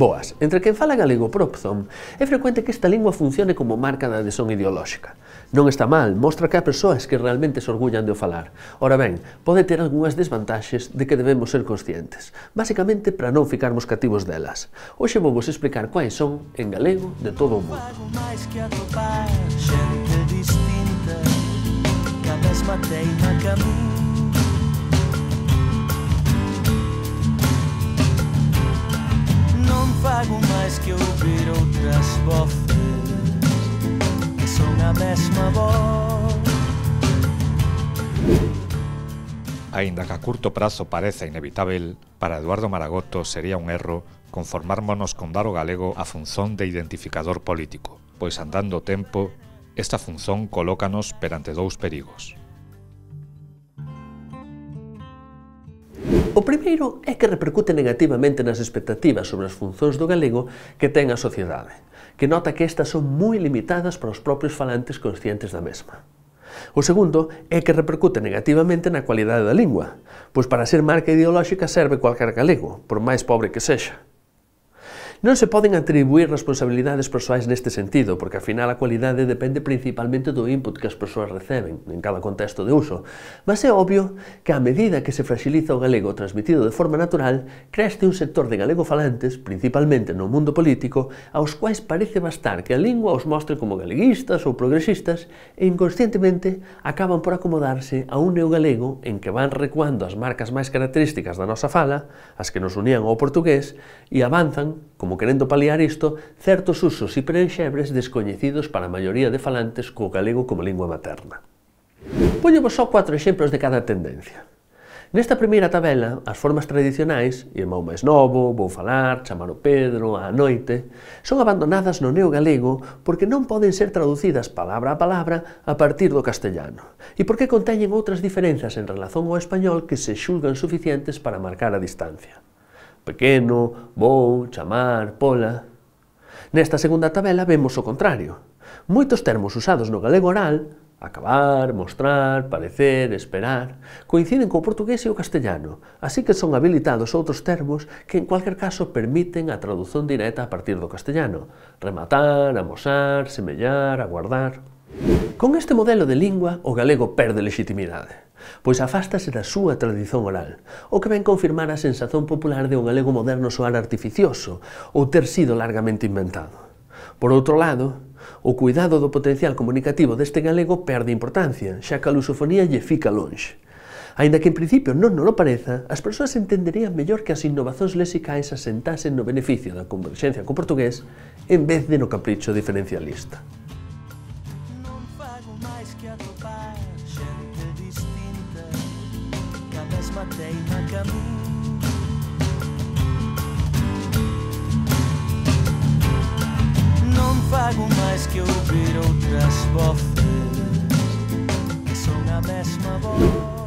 boas. Entre quen fala galego propzom, é frecuente que esta lingua funcione como marca da adhesión ideolóxica. Non está mal, mostra que há persoas que realmente se orgullan de o falar. Ora ben, pode ter algunhas desvantaxes de que debemos ser conscientes, basicamente para non ficarmos cativos delas. Hoxe vou vos explicar quais son en galego de todo o mundo. Cada voces que son a mesma voz Ainda que a curto prazo pareza inevitável, para Eduardo Maragoto sería un erro conformármonos con dar o galego a función de identificador político, pois andando o tempo, esta función colócanos perante dous perigos. O primeiro é que repercute negativamente nas expectativas sobre as funcións do galego que ten a sociedade, que nota que estas son moi limitadas para os propios falantes conscientes da mesma. O segundo é que repercute negativamente na cualidade da lingua, pois para ser marca ideolóxica serve cualquier galego, por máis pobre que sexa. Non se poden atribuir responsabilidades persoais neste sentido, porque afinal a cualidade depende principalmente do input que as persoas receben en cada contexto de uso. Mas é obvio que a medida que se fragiliza o galego transmitido de forma natural, creste un sector de galego falantes, principalmente no mundo político, aos quais parece bastar que a lingua os mostre como galeguistas ou progresistas e inconscientemente acaban por acomodarse a un neogalego en que van recuando as marcas máis características da nosa fala, as que nos unían ao portugués, e avanzan, como como querendo paliar isto, certos usos e preenxebres descoñecidos para a maioría de falantes co galego como lingua materna. Poñemos só cuatro exemplos de cada tendencia. Nesta primeira tabela, as formas tradicionais, irmão máis novo, vou falar, chamar o Pedro, a noite, son abandonadas no neogalego porque non poden ser traducidas palabra a palabra a partir do castellano, e porque conteñen outras diferenzas en relación ao español que se xulgan suficientes para marcar a distancia pequeno, vou, chamar, pola... Nesta segunda tabela vemos o contrario. Moitos termos usados no galego oral, acabar, mostrar, parecer, esperar, coinciden co portugués e o castellano, así que son habilitados outros termos que en cualquier caso permiten a traducción directa a partir do castellano, rematar, amosar, semellar, aguardar... Con este modelo de lingua, o galego perde legitimidade pois afástase da súa tradición oral, o que ven confirmar a sensación popular de un galego moderno soar artificioso ou ter sido largamente inventado. Por outro lado, o cuidado do potencial comunicativo deste galego perde importancia, xa que a lusofonía lle fica longe. Ainda que en principio non non o pareza, as persoas entenderían mellor que as innovacións lexicais asentasen no beneficio da converxencia co portugués en vez de no capricho diferencialista. Non fago máis que atopar xente mesma teima que. Não vago mais que ouvir outras bofas, que são a mesma voz.